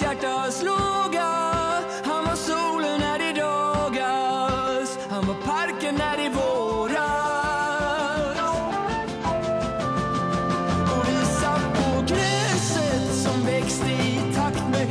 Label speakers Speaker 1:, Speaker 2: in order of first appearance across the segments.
Speaker 1: hans hjärta sloga. Han var solen när det dagas. Han var parken när det våras. Och vi satt på gräset som växte i takt med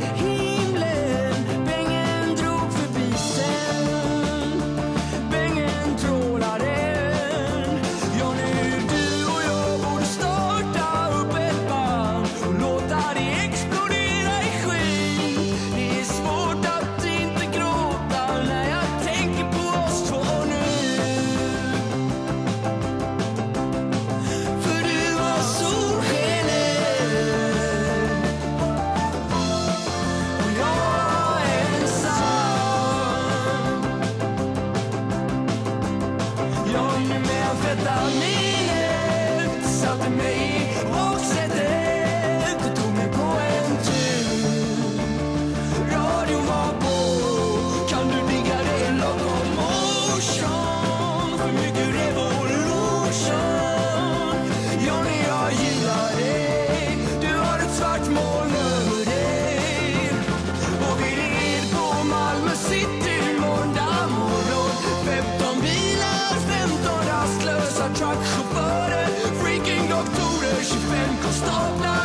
Speaker 1: Jongen med amfetamin, satte mig Stop now!